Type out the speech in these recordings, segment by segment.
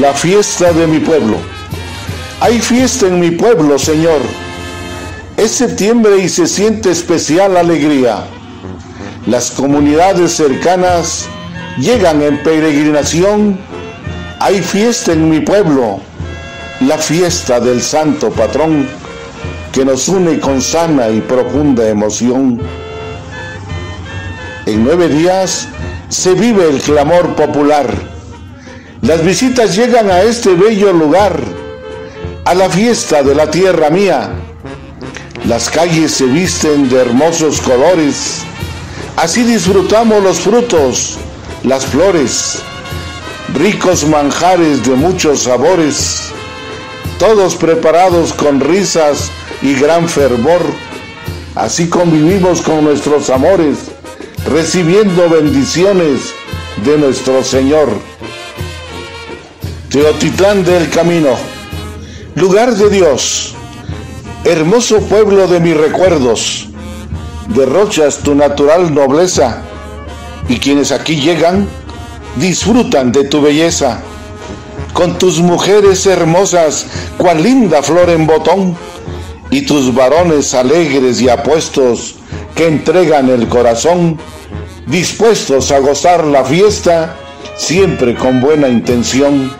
la fiesta de mi pueblo. Hay fiesta en mi pueblo, Señor. Es septiembre y se siente especial alegría. Las comunidades cercanas llegan en peregrinación. Hay fiesta en mi pueblo, la fiesta del Santo Patrón que nos une con sana y profunda emoción. En nueve días se vive el clamor popular. Las visitas llegan a este bello lugar, a la fiesta de la tierra mía. Las calles se visten de hermosos colores. Así disfrutamos los frutos, las flores, ricos manjares de muchos sabores, todos preparados con risas y gran fervor. Así convivimos con nuestros amores, recibiendo bendiciones de nuestro Señor. Teotitlán del Camino, lugar de Dios, hermoso pueblo de mis recuerdos, derrochas tu natural nobleza. Y quienes aquí llegan disfrutan de tu belleza. Con tus mujeres hermosas, cual linda flor en botón, y tus varones alegres y apuestos que entregan el corazón, dispuestos a gozar la fiesta, siempre con buena intención.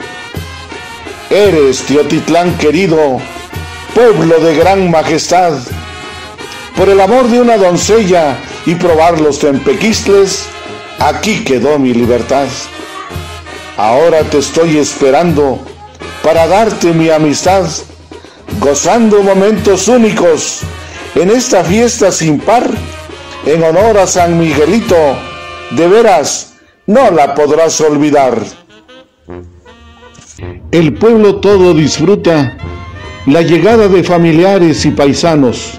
Eres, Teotitlán querido, pueblo de gran majestad. Por el amor de una doncella y probar los tempequistles, aquí quedó mi libertad. Ahora te estoy esperando para darte mi amistad gozando momentos únicos en esta fiesta sin par, en honor a San Miguelito, de veras, no la podrás olvidar. El pueblo todo disfruta la llegada de familiares y paisanos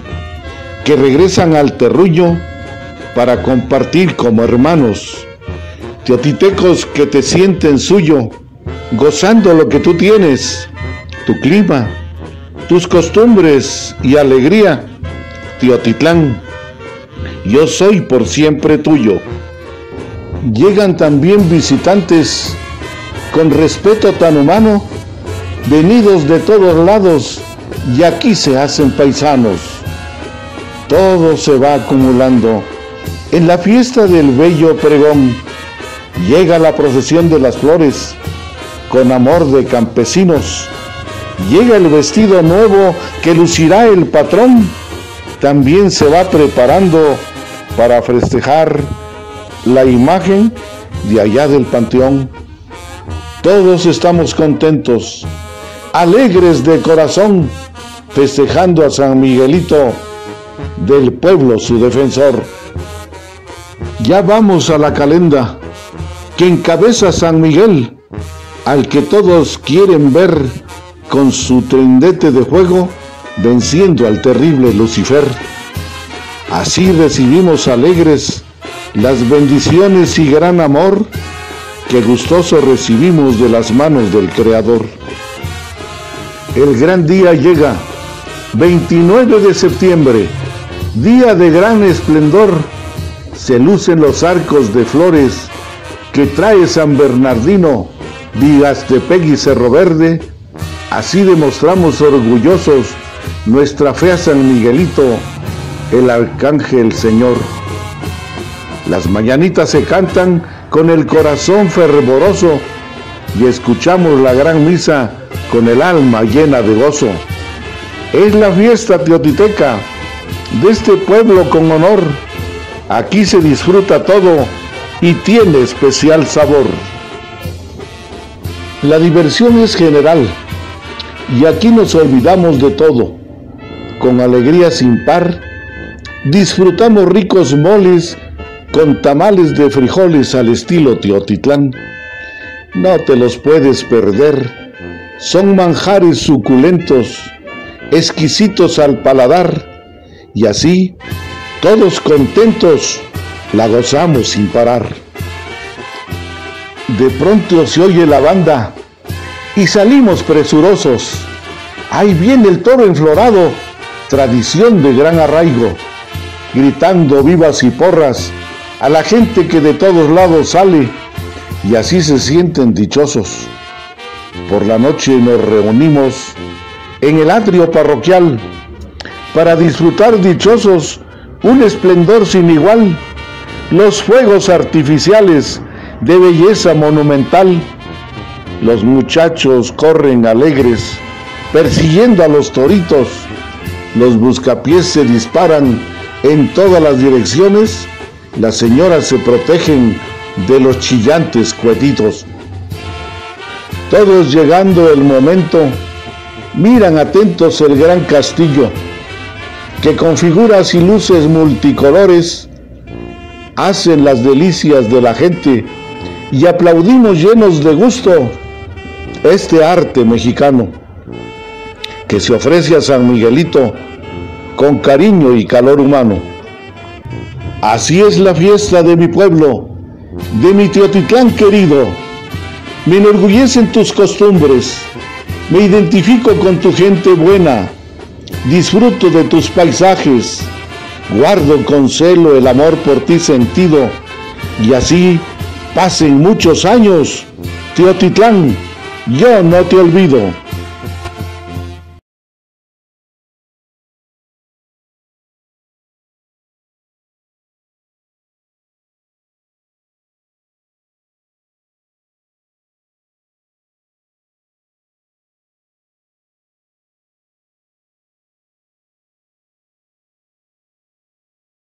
que regresan al terruño para compartir como hermanos. Teotitecos que te sienten suyo, gozando lo que tú tienes, tu clima, tus costumbres y alegría, Teotitlán. Yo soy por siempre tuyo. Llegan también visitantes con respeto tan humano, venidos de todos lados y aquí se hacen paisanos. Todo se va acumulando. En la fiesta del bello pregón llega la procesión de las flores con amor de campesinos llega el vestido nuevo que lucirá el patrón, también se va preparando para festejar la imagen de allá del panteón. Todos estamos contentos, alegres de corazón, festejando a San Miguelito del pueblo, su defensor. Ya vamos a la calenda que encabeza San Miguel, al que todos quieren ver con su trindete de fuego venciendo al terrible Lucifer. Así recibimos alegres las bendiciones y gran amor que gustoso recibimos de las manos del Creador. El gran día llega, 29 de septiembre, día de gran esplendor, se lucen los arcos de flores que trae San Bernardino, Vigastepec y Cerro Verde, Así demostramos orgullosos nuestra fe a San Miguelito, el Arcángel Señor. Las mañanitas se cantan con el corazón fervoroso y escuchamos la gran misa con el alma llena de gozo. Es la fiesta teotiteca de este pueblo con honor. Aquí se disfruta todo y tiene especial sabor. La diversión es general y aquí nos olvidamos de todo. Con alegría sin par, disfrutamos ricos moles con tamales de frijoles al estilo Teotitlán. No te los puedes perder. Son manjares suculentos, exquisitos al paladar. Y así, todos contentos, la gozamos sin parar. De pronto se oye la banda y salimos presurosos. Ahí viene el toro enflorado, tradición de gran arraigo, gritando vivas y porras a la gente que de todos lados sale y así se sienten dichosos. Por la noche nos reunimos en el atrio parroquial para disfrutar dichosos un esplendor sin igual, los fuegos artificiales de belleza monumental. Los muchachos corren alegres persiguiendo a los toritos, los buscapiés se disparan en todas las direcciones, las señoras se protegen de los chillantes cuetitos. Todos llegando el momento, miran atentos el gran castillo, que con figuras y luces multicolores hacen las delicias de la gente y aplaudimos llenos de gusto este arte mexicano que se ofrece a San Miguelito con cariño y calor humano. Así es la fiesta de mi pueblo, de mi Teotitlán querido. Me enorgullecen tus costumbres, me identifico con tu gente buena, disfruto de tus paisajes, guardo con celo el amor por ti sentido, y así pasen muchos años, Teotitlán, yo no te olvido.